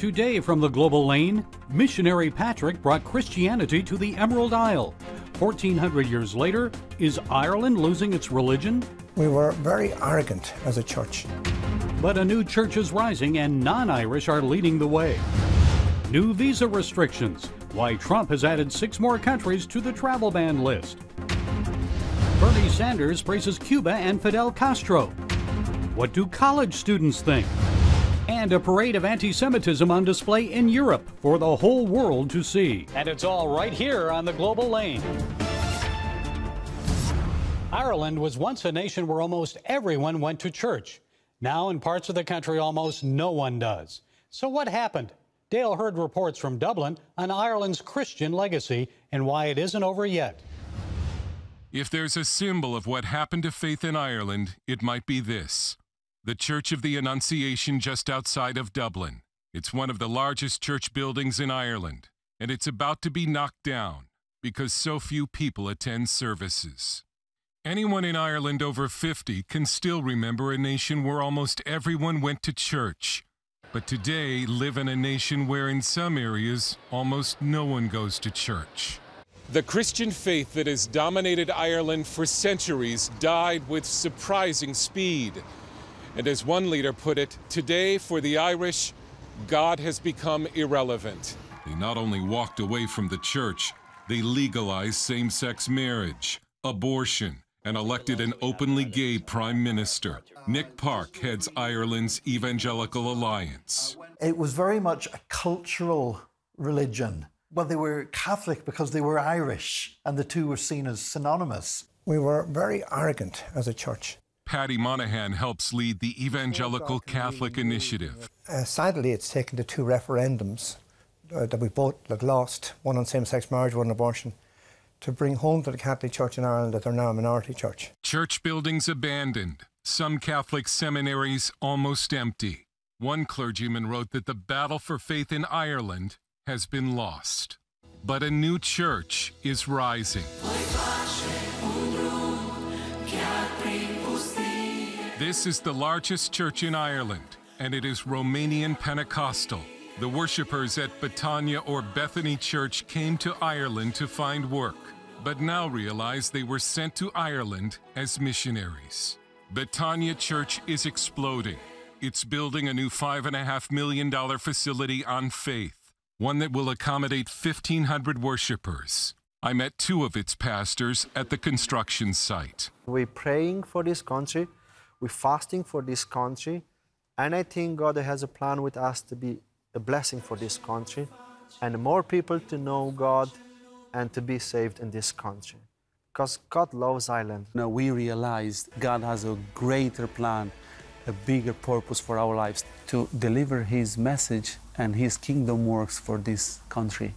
Today from the Global Lane, missionary Patrick brought Christianity to the Emerald Isle. 1400 years later, is Ireland losing its religion? We were very arrogant as a church. But a new church is rising and non Irish are leading the way. New visa restrictions. Why Trump has added six more countries to the travel ban list. Bernie Sanders praises Cuba and Fidel Castro. What do college students think? And a parade of anti Semitism on display in Europe for the whole world to see. And it's all right here on the global lane. Ireland was once a nation where almost everyone went to church. Now, in parts of the country, almost no one does. So, what happened? Dale Hurd reports from Dublin on Ireland's Christian legacy and why it isn't over yet. If there's a symbol of what happened to faith in Ireland, it might be this the Church of the Annunciation just outside of Dublin. It's one of the largest church buildings in Ireland, and it's about to be knocked down because so few people attend services. Anyone in Ireland over 50 can still remember a nation where almost everyone went to church, but today live in a nation where in some areas almost no one goes to church. The Christian faith that has dominated Ireland for centuries died with surprising speed. And as one leader put it, today for the Irish, God has become irrelevant. They not only walked away from the church, they legalized same sex marriage, abortion, and elected an openly gay prime minister. Nick Park heads Ireland's Evangelical Alliance. It was very much a cultural religion. Well, they were Catholic because they were Irish, and the two were seen as synonymous. We were very arrogant as a church. Paddy Monaghan helps lead the Evangelical Catholic Initiative. Uh, sadly, it's taken to two referendums uh, that we both like, lost one on same sex marriage, one on abortion to bring home to the Catholic Church in Ireland that they're now a minority church. Church buildings abandoned, some Catholic seminaries almost empty. One clergyman wrote that the battle for faith in Ireland has been lost. But a new church is rising. This is the largest church in Ireland, and it is Romanian Pentecostal. The worshippers at Betania or Bethany Church came to Ireland to find work, but now realize they were sent to Ireland as missionaries. Betania Church is exploding. It's building a new $5.5 million facility on faith, one that will accommodate 1,500 worshippers. I met two of its pastors at the construction site. We're praying for this country, we're fasting for this country, and I think God has a plan with us to be a blessing for this country and more people to know God and to be saved in this country. Because God loves Ireland. Now we realized God has a greater plan, a bigger purpose for our lives to deliver His message and His kingdom works for this country.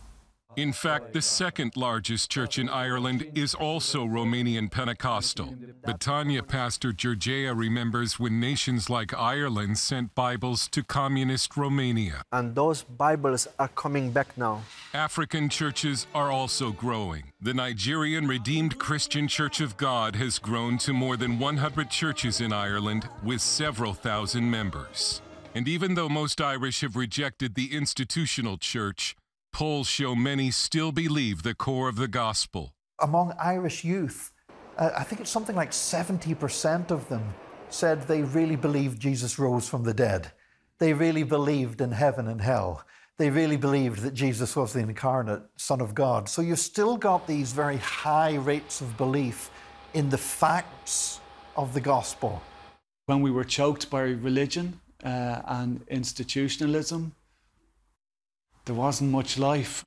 In fact, the second largest church in Ireland is also Romanian Pentecostal. Betania pastor Georgia remembers when nations like Ireland sent Bibles to communist Romania. And those Bibles are coming back now. African churches are also growing. The Nigerian Redeemed Christian Church of God has grown to more than 100 churches in Ireland with several thousand members. And even though most Irish have rejected the institutional church, Polls show many still believe the core of the gospel. Among Irish youth, uh, I think it's something like 70% of them said they really believed Jesus rose from the dead. They really believed in heaven and hell. They really believed that Jesus was the incarnate Son of God. So you've still got these very high rates of belief in the facts of the gospel. When we were choked by religion uh, and institutionalism, there wasn't much life.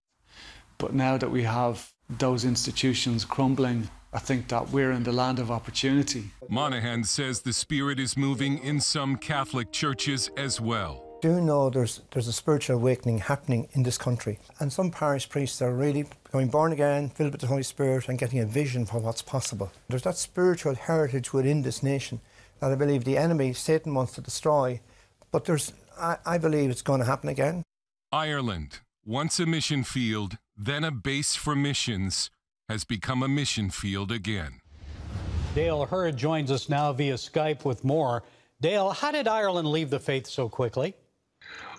But now that we have those institutions crumbling, I think that we're in the land of opportunity. Monaghan says the Spirit is moving in some Catholic churches as well. Do know there's there's a spiritual awakening happening in this country, and some parish priests are really becoming born again, filled with the Holy Spirit, and getting a vision for what's possible. There's that spiritual heritage within this nation that I believe the enemy, Satan, wants to destroy, but there's I, I believe it's going to happen again. Ireland, once a mission field, then a base for missions, has become a mission field again. Dale Hurd joins us now via Skype with more. Dale, how did Ireland leave the faith so quickly?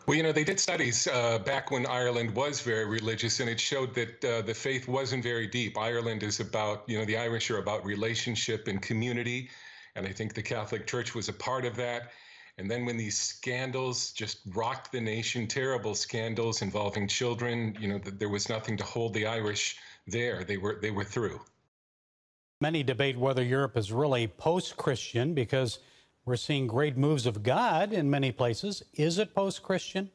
Well, you know, they did studies uh, back when Ireland was very religious, and it showed that uh, the faith wasn't very deep. Ireland is about, you know, the Irish are about relationship and community, and I think the Catholic Church was a part of that. And then when these scandals just rocked the nation, terrible scandals involving children, you know, there was nothing to hold the Irish there. They were they were through. Many debate whether Europe is really post-Christian because we're seeing great moves of God in many places. Is it post-Christian?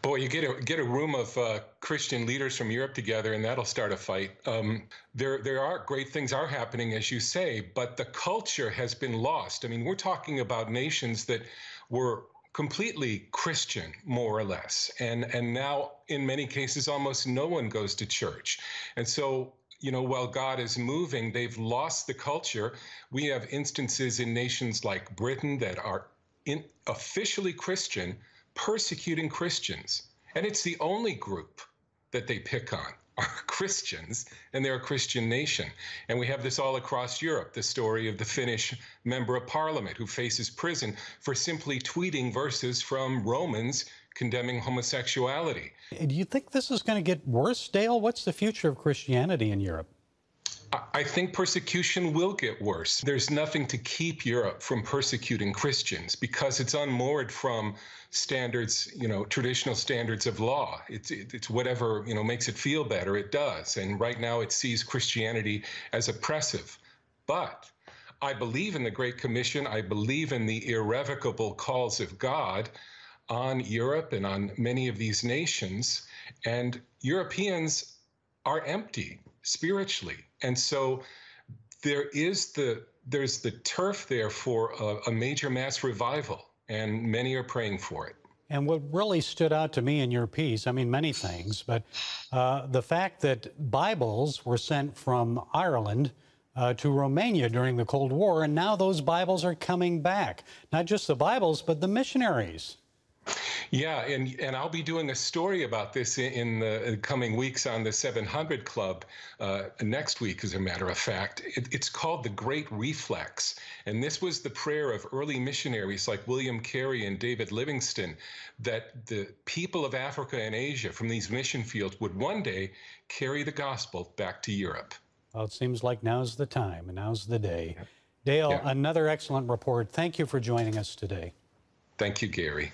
Boy, you get a get a room of uh, Christian leaders from Europe together, and that'll start a fight. Um, there, there are great things are happening, as you say, but the culture has been lost. I mean, we're talking about nations that were completely Christian, more or less, and and now in many cases, almost no one goes to church, and so you know, while God is moving, they've lost the culture. We have instances in nations like Britain that are in, officially Christian persecuting Christians. And it's the only group that they pick on are Christians, and they're a Christian nation. And we have this all across Europe the story of the Finnish member of parliament who faces prison for simply tweeting verses from Romans condemning homosexuality. Do you think this is going to get worse, Dale? What's the future of Christianity in Europe? I think persecution will get worse. There's nothing to keep Europe from persecuting Christians because it's unmoored from standards, you know, traditional standards of law. It's it's whatever you know makes it feel better. It does, and right now it sees Christianity as oppressive. But I believe in the Great Commission. I believe in the irrevocable calls of God on Europe and on many of these nations. And Europeans are empty spiritually. And so there is the there's the turf there for a, a major mass revival, and many are praying for it. And what really stood out to me in your piece, I mean, many things, but uh, the fact that Bibles were sent from Ireland uh, to Romania during the Cold War, and now those Bibles are coming back. Not just the Bibles, but the missionaries. Yeah, and and I'll be doing a story about this in, the coming weeks on the 700 Club uh, next week, as a matter of fact. It, it's called the Great Reflex, and this was the prayer of early missionaries like William Carey and David Livingstone, that the people of Africa and Asia from these mission fields would one day carry the gospel back to Europe. Well, it seems like now's the time and now's the day. Dale, yeah. another excellent report. Thank you for joining us today. Thank you, Gary.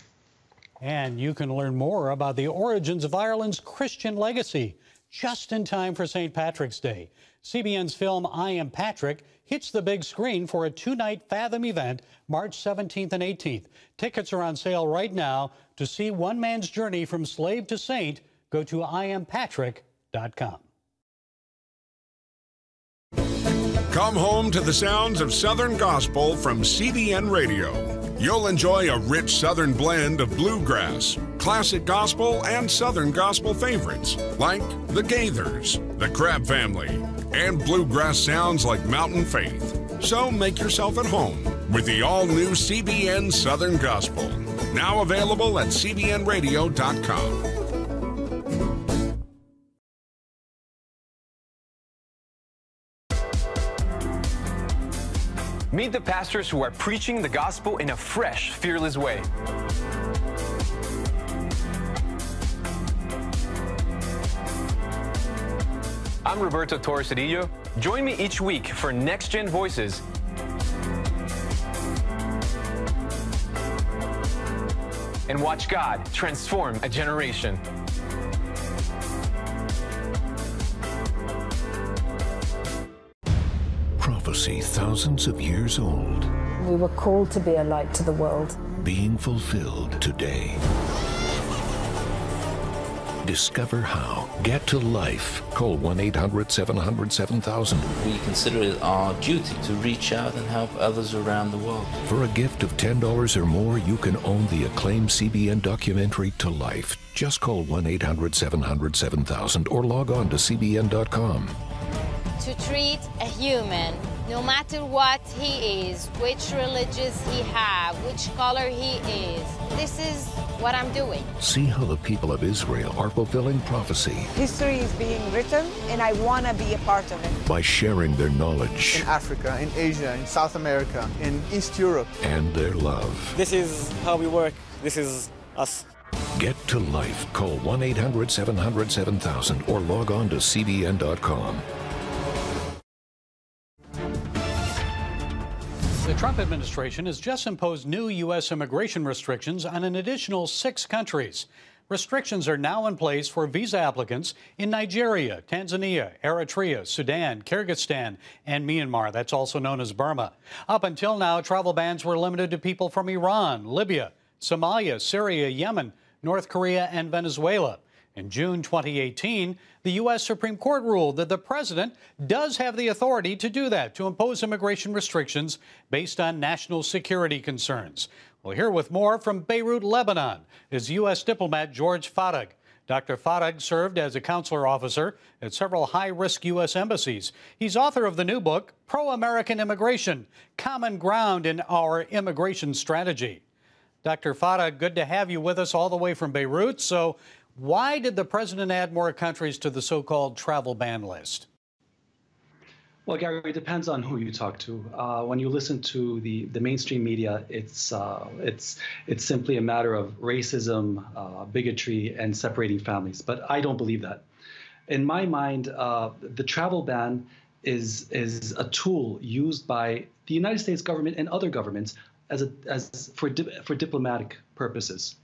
And you can learn more about the origins of Ireland's Christian legacy just in time for St. Patrick's Day. CBN's film I Am Patrick hits the big screen for a two night Fathom event March 17th and 18th. Tickets are on sale right now. To see one man's journey from slave to saint, go to IamPatrick.com. Come home to the sounds of Southern Gospel from CBN Radio. You'll enjoy a rich Southern blend of bluegrass, classic gospel, and Southern gospel favorites like the Gaithers, the Crabb Family, and bluegrass sounds like Mountain Faith. So make yourself at home with the all new CBN Southern Gospel. Now available at CBNRadio.com. Meet the pastors who are preaching the gospel in a fresh, fearless way. I'm Roberto Torres Cedillo. Join me each week for Next Gen Voices. And watch God transform a generation. Prophecy thousands of years old. We were called to be a light to the world. Being fulfilled today. Discover how. Get to life. Call 1 800 700 7000. We consider it our duty to reach out and help others around the world. For a gift of $10 or more, you can own the acclaimed CBN documentary To Life. Just call 1 800 700 7000 or log on to CBN.com. To treat a human no matter what he is, which religious he have, which color he is. This is what I'm doing. See how the people of Israel are fulfilling prophecy. History is being written, and I want to be a part of it. By sharing their knowledge. In Africa, in Asia, in South America, in East Europe. And their love. This is how we work. This is us. Get to life. Call 1 800 700 7000 or log on to CBN.com. Trump administration has just imposed new U.S. immigration restrictions on an additional six countries. Restrictions are now in place for visa applicants in Nigeria, Tanzania, Eritrea, Sudan, Kyrgyzstan, and Myanmar. That's also known as Burma. Up until now, travel bans were limited to people from Iran, Libya, Somalia, Syria, Yemen, North Korea, and Venezuela. In June 2018, the U.S. Supreme Court ruled that the president does have the authority to do that, to impose immigration restrictions based on national security concerns. We'll hear with more from Beirut, Lebanon, is U.S. diplomat George Farag. Dr. Farag served as a consular officer at several high risk U.S. embassies. He's author of the new book, Pro American Immigration Common Ground in Our Immigration Strategy. Dr. Farag, good to have you with us all the way from Beirut. So, why did the president add more countries to the so called travel ban list? Well, Gary, it depends on who you talk to. Uh, when you listen to the, the mainstream media, it's uh, it's it's simply a matter of racism, uh, bigotry, and separating families. But I don't believe that. In my mind, uh, the travel ban is is a tool used by the United States government and other governments as a as for di- for diplomatic purposes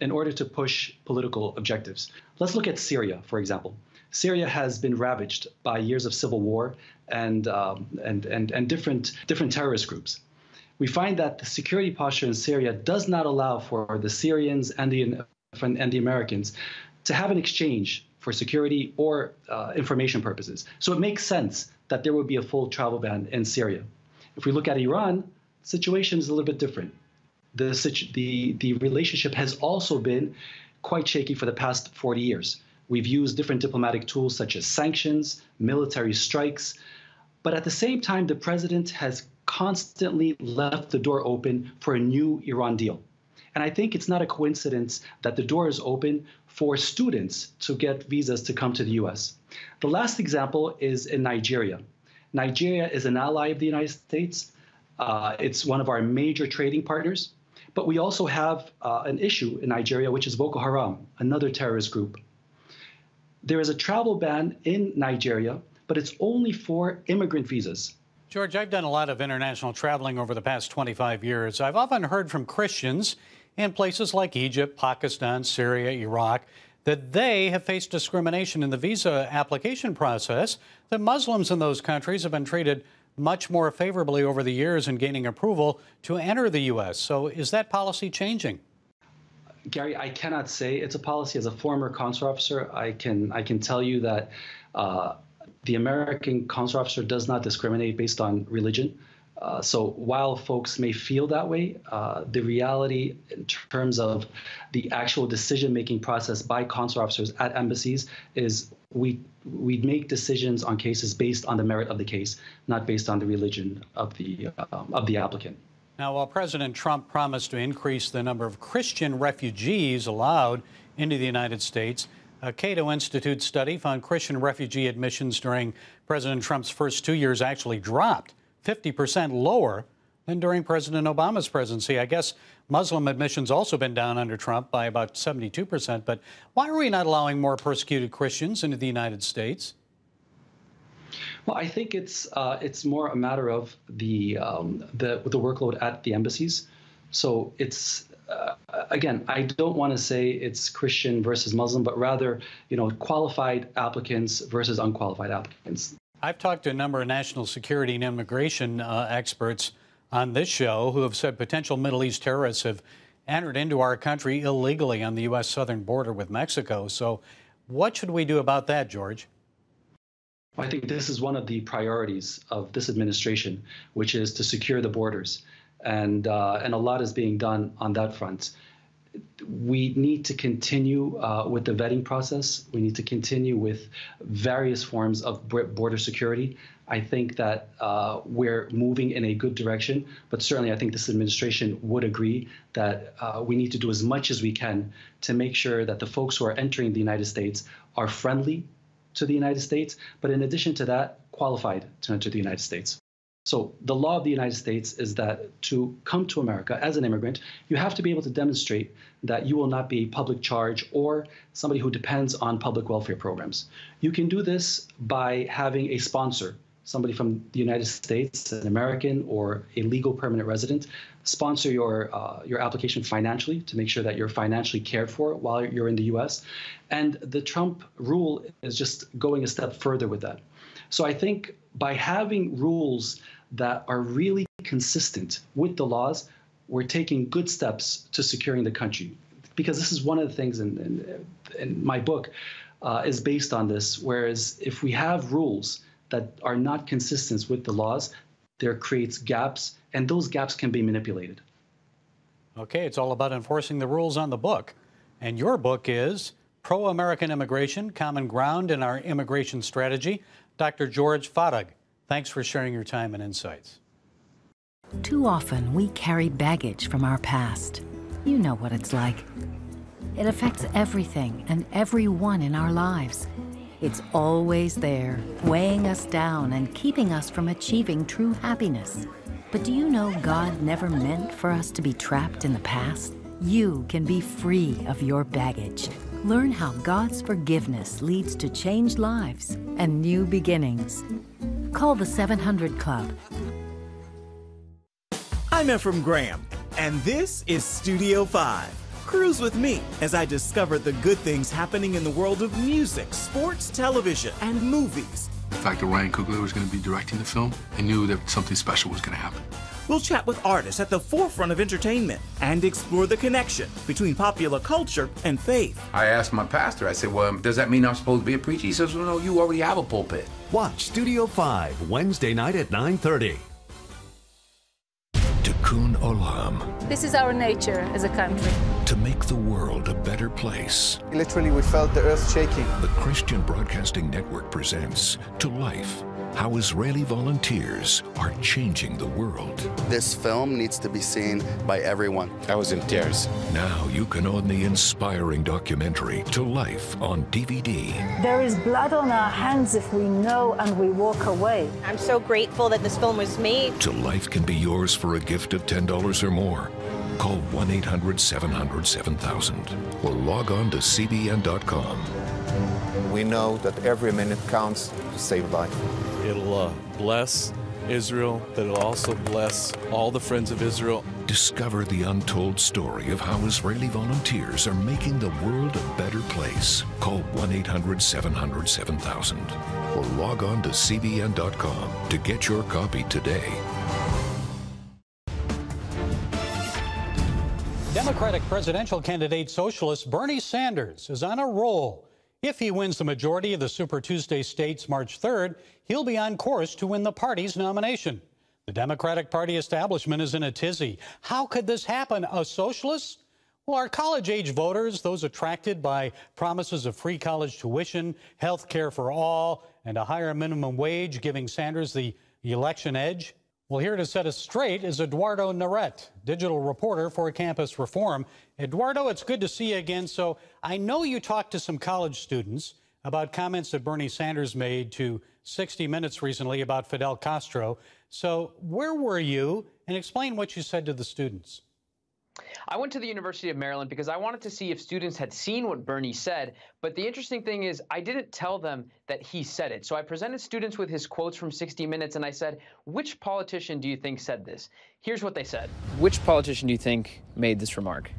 in order to push political objectives. Let's look at Syria, for example. Syria has been ravaged by years of civil war and, um, and, and, and different, different terrorist groups. We find that the security posture in Syria does not allow for the Syrians and the, and the Americans to have an exchange for security or uh, information purposes. So it makes sense that there would be a full travel ban in Syria. If we look at Iran, the situation is a little bit different the, the, the relationship has also been quite shaky for the past 40 years. We've used different diplomatic tools such as sanctions, military strikes, but at the same time, the president has constantly left the door open for a new Iran deal. And I think it's not a coincidence that the door is open for students to get visas to come to the US. The last example is in Nigeria. Nigeria is an ally of the United States. Uh, it's one of our major trading partners. But we also have uh, an issue in Nigeria, which is Boko Haram, another terrorist group. There is a travel ban in Nigeria, but it's only for immigrant visas. George, I've done a lot of international traveling over the past 25 years. I've often heard from Christians in places like Egypt, Pakistan, Syria, Iraq that they have faced discrimination in the visa application process, that Muslims in those countries have been treated much more favorably over the years in gaining approval to enter the U.S. So is that policy changing? Gary, I cannot say it's a policy. As a former consular officer, I can I can tell you that uh, the American consular officer does not discriminate based on religion. Uh, so while folks may feel that way, uh, the reality in terms of the actual decision-making process by consular officers at embassies is we we make decisions on cases based on the merit of the case, not based on the religion of the um, of the applicant. Now, while President Trump promised to increase the number of Christian refugees allowed into the United States, a Cato Institute study found Christian refugee admissions during President Trump's first two years actually dropped 50% lower than during President Obama's presidency. I guess Muslim admissions also been down under Trump by about 72%. But why are we not allowing more persecuted Christians into the United States? Well, I think it's uh, it's more a matter of the um, the the workload at the embassies. So it's uh, again, I don't want to say it's Christian versus Muslim, but rather, you know, qualified applicants versus unqualified applicants. I've talked to a number of national security and immigration uh, experts on this show who have said potential Middle East terrorists have entered into our country illegally on the U.S. southern border with Mexico. So, what should we do about that, George? I think this is one of the priorities of this administration, which is to secure the borders, and uh, and a lot is being done on that front we need to continue uh, with the vetting process. We need to continue with various forms of border security. I think that uh, we're moving in a good direction, but certainly I think this administration would agree that uh, we need to do as much as we can to make sure that the folks who are entering the United States are friendly to the United States, but in addition to that, qualified to enter the United States. So the law of the United States is that to come to America as an immigrant, you have to be able to demonstrate that you will not be public charge or somebody who depends on public welfare programs. You can do this by having a sponsor, somebody from the United States, an American or a legal permanent resident, sponsor your uh, your application financially to make sure that you're financially cared for while you're in the U.S. And the Trump rule is just going a step further with that. So I think by having rules that are really consistent with the laws, we're taking good steps to securing the country. Because this is one of the things in, in, in my book uh, is based on this. Whereas if we have rules that are not consistent with the laws, there creates gaps, and those gaps can be manipulated. Okay, it's all about enforcing the rules on the book. And your book is Pro American Immigration Common Ground in Our Immigration Strategy. Dr. George Farag, thanks for sharing your time and insights. Too often, we carry baggage from our past. You know what it's like. It affects everything and everyone in our lives. It's always there, weighing us down and keeping us from achieving true happiness. But do you know God never meant for us to be trapped in the past? You can be free of your baggage. Learn how God's forgiveness leads to changed lives and new beginnings. Call the 700 Club. I'm Efrem Graham, and this is Studio 5. Cruise with me as I discover the good things happening in the world of music, sports, television, and movies. The fact that Ryan Coogler was going to be directing the film, I knew that something special was going to happen. We'll chat with artists at the forefront of entertainment and explore the connection between popular culture and faith. I asked my pastor, I said, Well, does that mean I'm supposed to be a preacher? He says, Well, no, you already have a pulpit. Watch Studio 5 Wednesday night at 9:30. Tikkun Olam. This is our nature as a country. To make the world a better place. Literally, we felt the earth shaking. The Christian Broadcasting Network presents To Life how Israeli volunteers are changing the world. This film needs to be seen by everyone. I was in tears. Now you can own the inspiring documentary To Life on DVD. There is blood on our hands if we know and we walk away. I'm so grateful that this film was made. To Life can be yours for a gift of $10 or more. Call 1 800 700 7000 or log on to CBN.com. We know that every minute counts to save life. It'll uh, bless Israel, but it'll also bless all the friends of Israel. Discover the untold story of how Israeli volunteers are making the world a better place. Call 1 800 700 7000 or log on to CBN.com to get your copy today. Democratic presidential candidate socialist Bernie Sanders is on a roll. If he wins the majority of the Super Tuesday states March 3rd, he'll be on course to win the party's nomination. The Democratic Party establishment is in a tizzy. How could this happen? A socialist? Well, our college age voters, those attracted by promises of free college tuition, health care for all, and a higher minimum wage, giving Sanders the election edge, well, here to set us straight is Eduardo Neret, digital reporter for Campus Reform. Eduardo, it's good to see you again. So I know you talked to some college students about comments that Bernie Sanders made to 60 Minutes recently about Fidel Castro. So where were you? And explain what you said to the students. I went to the University of Maryland because I wanted to see if students had seen what Bernie said. But the interesting thing is, I didn't tell them that he said it. So I presented students with his quotes from 60 Minutes and I said, Which politician do you think said this? Here's what they said Which politician do you think made this remark?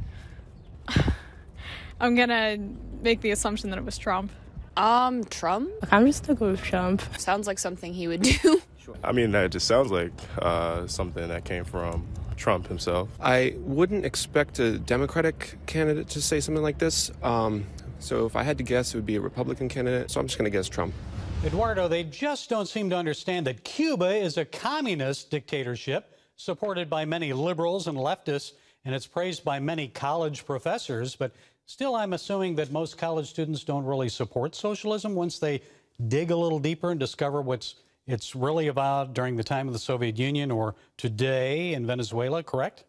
I'm going to make the assumption that it was Trump. Um, Trump? I'm just gonna go with Trump. Sounds like something he would do. I mean, that just sounds like uh, something that came from Trump himself. I wouldn't expect a Democratic candidate to say something like this. Um, so if I had to guess, it would be a Republican candidate. So I'm just going to guess Trump. Eduardo, they just don't seem to understand that Cuba is a communist dictatorship supported by many liberals and leftists, and it's praised by many college professors. But still, I'm assuming that most college students don't really support socialism once they dig a little deeper and discover what's it's really about during the time of the Soviet Union or today in Venezuela, correct?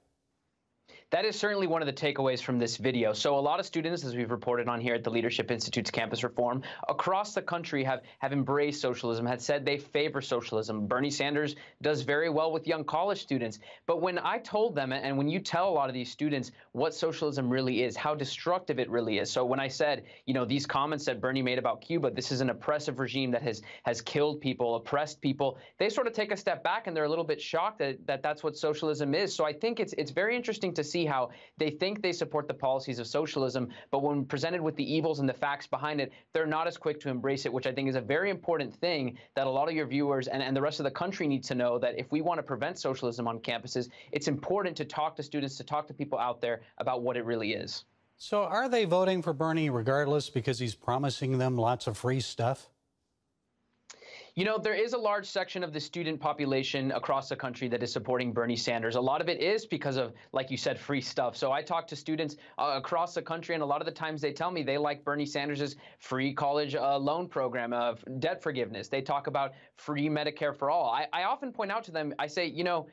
That is certainly one of the takeaways from this video. So a lot of students, as we've reported on here at the Leadership Institute's campus reform, across the country have, have embraced socialism, had said they favor socialism. Bernie Sanders does very well with young college students. But when I told them, and when you tell a lot of these students what socialism really is, how destructive it really is. So when I said, you know, these comments that Bernie made about Cuba, this is an oppressive regime that has has killed people, oppressed people, they sort of take a step back and they're a little bit shocked that, that that's what socialism is. So I think it's it's very interesting to see how they think they support the policies of socialism, but when presented with the evils and the facts behind it, they're not as quick to embrace it, which I think is a very important thing that a lot of your viewers and, and the rest of the country need to know that if we want to prevent socialism on campuses, it's important to talk to students, to talk to people out there about what it really is. So are they voting for Bernie regardless because he's promising them lots of free stuff? You know, there is a large section of the student population across the country that is supporting Bernie Sanders. A lot of it is because of, like you said, free stuff. So I talk to students uh, across the country, and a lot of the times they tell me they like Bernie Sanders' free college uh, loan program of debt forgiveness. They talk about free Medicare for all. I, I often point out to them, I say, you know,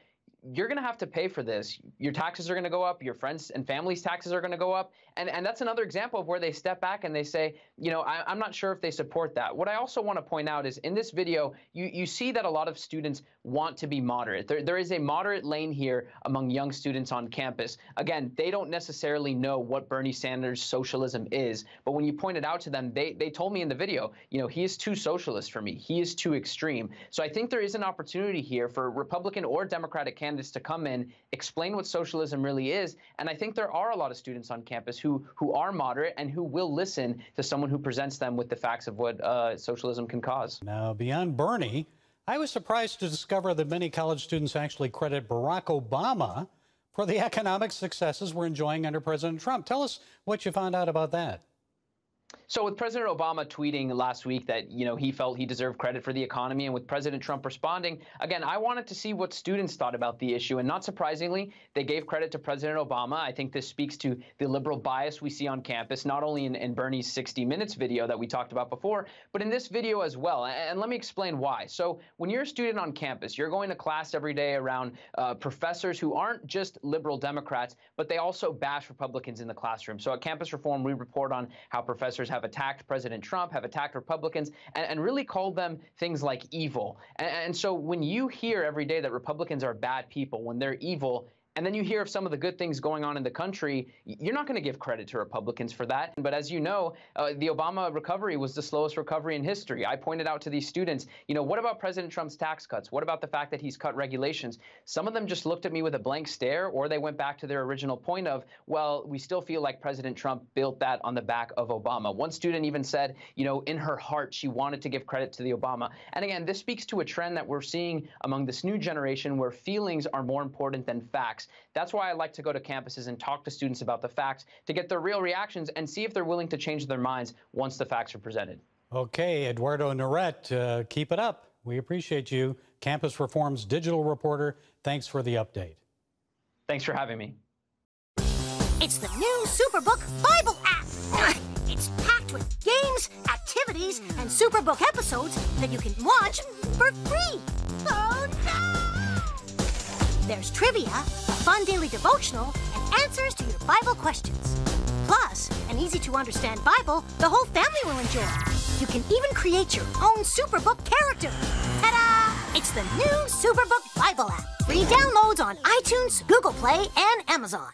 you're going to have to pay for this. Your taxes are going to go up. Your friends and family's taxes are going to go up. And, and that's another example of where they step back and they say, you know, I, am not sure if they support that. What I also want to point out is in this video, you, you see that a lot of students want to be moderate. There, there is a moderate lane here among young students on campus. Again, they don't necessarily know what Bernie Sanders socialism is. But when you point it out to them, they, they told me in the video, you know, he is too socialist for me. He is too extreme. So I think there is an opportunity here for Republican or Democratic candidates candidates to come in, explain what socialism really is. And I think there are a lot of students on campus who who are moderate and who will listen to someone who presents them with the facts of what uh, socialism can cause. Now, beyond Bernie, I was surprised to discover that many college students actually credit Barack Obama for the economic successes we're enjoying under President Trump. Tell us what you found out about that. So with President Obama tweeting last week that you know he felt he deserved credit for the economy, and with President Trump responding, again, I wanted to see what students thought about the issue, and not surprisingly, they gave credit to President Obama. I think this speaks to the liberal bias we see on campus, not only in, in Bernie's 60 Minutes video that we talked about before, but in this video as well. And, and, let me explain why. So when you're a student on campus, you're going to class every day around uh, professors who aren't just liberal Democrats, but they also bash Republicans in the classroom. So at Campus Reform, we report on how professors have attacked President Trump, have attacked Republicans, and, and really called them things like evil. And, and so when you hear every day that Republicans are bad people, when they're evil, and then you hear of some of the good things going on in the country, you're not going to give credit to Republicans for that. But as you know, uh, the Obama recovery was the slowest recovery in history. I pointed out to these students, you know, what about President Trump's tax cuts? What about the fact that he's cut regulations? Some of them just looked at me with a blank stare, or they went back to their original point of, well, we still feel like President Trump built that on the back of Obama. One student even said, you know, in her heart, she wanted to give credit to the Obama. And again, this speaks to a trend that we're seeing among this new generation where feelings are more important than facts. That's why I like to go to campuses and talk to students about the facts to get their real reactions and see if they're willing to change their minds once the facts are presented. Okay, Eduardo Neret, uh, keep it up. We appreciate you. Campus Reform's digital reporter. Thanks for the update. Thanks for having me. It's the new Superbook Bible app. It's packed with games, activities, and Superbook episodes that you can watch for free. Oh no! There's trivia, a fun daily devotional, and answers to your Bible questions. Plus, an easy to understand Bible the whole family will enjoy. You can even create your own Superbook character. Ta da! It's the new Superbook Bible app. Free downloads on iTunes, Google Play, and Amazon.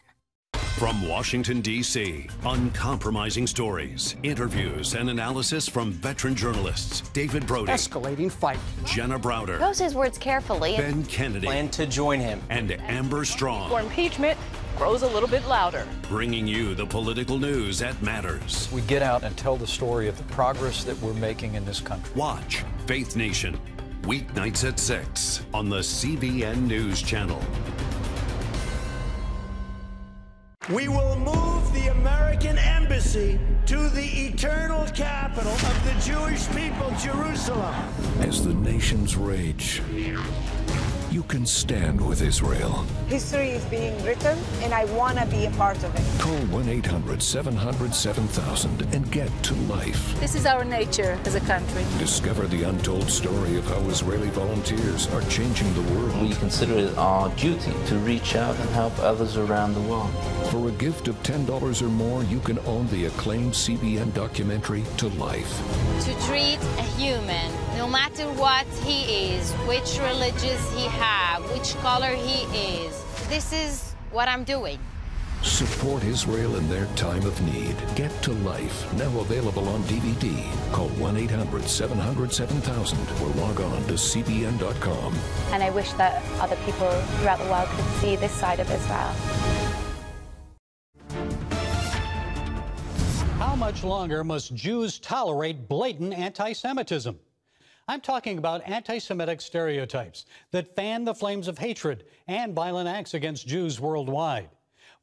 From Washington, D.C., uncompromising stories, interviews, and analysis from veteran journalists David Brody. Escalating fight. Jenna Browder. Chose his words carefully. Ben Kennedy. Plan to join him. And Amber Strong. For impeachment grows a little bit louder. Bringing you the political news that matters. We get out and tell the story of the progress that we're making in this country. Watch Faith Nation, weeknights at 6 on the CBN News Channel. We will move the American embassy to the eternal capital of the Jewish people, Jerusalem. As the nations rage, you can stand with Israel. History is being written, and I want to be a part of it. Call 1 800 700 7000 and get to life. This is our nature as a country. Discover the untold story of how Israeli volunteers are changing the world. We consider it our duty to reach out and help others around the world. For a gift of $10 or more, you can own the acclaimed CBN documentary To Life. To treat a human, no matter what he is, which religious he have, which color he is, this is what I'm doing. Support Israel in their time of need. Get to Life, now available on DVD. Call 1 800 700 7000 or log on to CBN.com. And I wish that other people throughout the world could see this side of Israel. How much longer must Jews tolerate blatant anti Semitism? I'm talking about anti Semitic stereotypes that fan the flames of hatred and violent acts against Jews worldwide.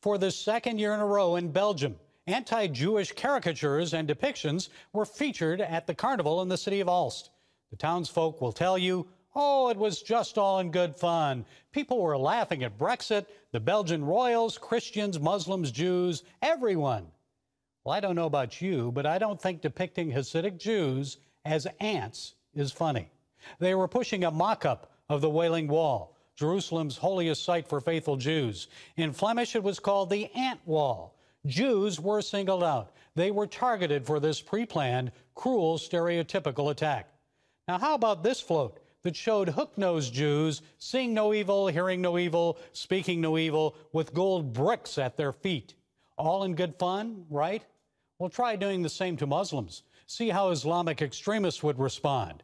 For the second year in a row in Belgium, anti Jewish caricatures and depictions were featured at the carnival in the city of Aalst. The townsfolk will tell you, oh, it was just all in good fun. People were laughing at Brexit, the Belgian royals, Christians, Muslims, Jews, everyone. Well, I don't know about you, but I don't think depicting Hasidic Jews as ants is funny. They were pushing a mock up of the Wailing Wall, Jerusalem's holiest site for faithful Jews. In Flemish, it was called the Ant Wall. Jews were singled out. They were targeted for this pre planned, cruel, stereotypical attack. Now, how about this float that showed hook nosed Jews seeing no evil, hearing no evil, speaking no evil, with gold bricks at their feet? All in good fun, right? Well, try doing the same to Muslims. See how Islamic extremists would respond.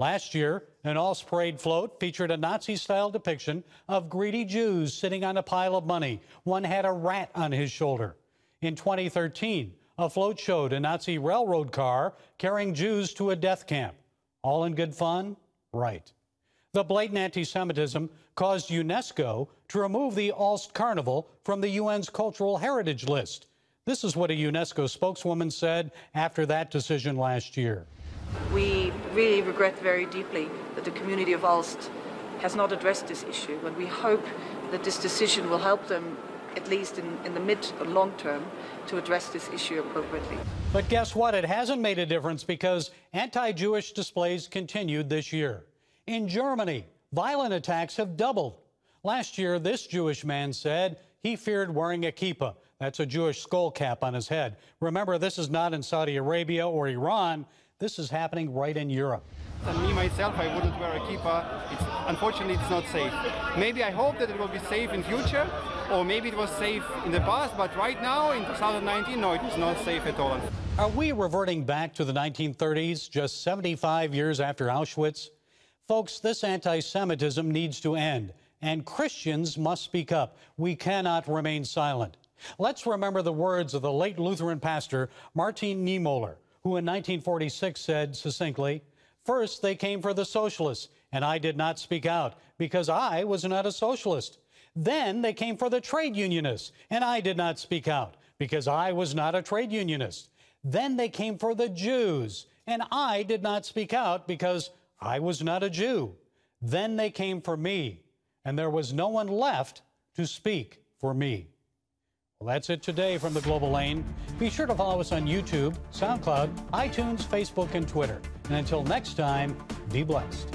Last year, an parade float featured a Nazi style depiction of greedy Jews sitting on a pile of money. One had a rat on his shoulder. In 2013, a float showed a Nazi railroad car carrying Jews to a death camp. All in good fun? Right. The blatant anti Semitism caused UNESCO to remove the Aalst Carnival from the UN's cultural heritage list. This is what a UNESCO spokeswoman said after that decision last year. We really regret very deeply that the community of Aalst has not addressed this issue, and we hope that this decision will help them, at least in, in the mid and long term, to address this issue appropriately. But guess what? It hasn't made a difference because anti Jewish displays continued this year. In Germany, violent attacks have doubled. Last year, this Jewish man said he feared wearing a kippah. That's a Jewish skull cap on his head. Remember, this is not in Saudi Arabia or Iran. This is happening right in Europe. And me myself, I wouldn't wear a kippah. It's, unfortunately, it's not safe. Maybe I hope that it will be safe in future, or maybe it was safe in the past, but right now, in 2019, no, it is not safe at all. Are we reverting back to the 1930s, just 75 years after Auschwitz? Folks, this anti Semitism needs to end, and Christians must speak up. We cannot remain silent. Let's remember the words of the late Lutheran pastor Martin Niemöller, who in 1946 said succinctly, First, they came for the socialists, and I did not speak out because I was not a socialist. Then they came for the trade unionists, and I did not speak out because I was not a trade unionist. Then they came for the Jews, and I did not speak out because I was not a Jew. Then they came for me, and there was no one left to speak for me. Well, that's it today from the Global Lane. Be sure to follow us on YouTube, SoundCloud, iTunes, Facebook, and Twitter. And until next time, be blessed.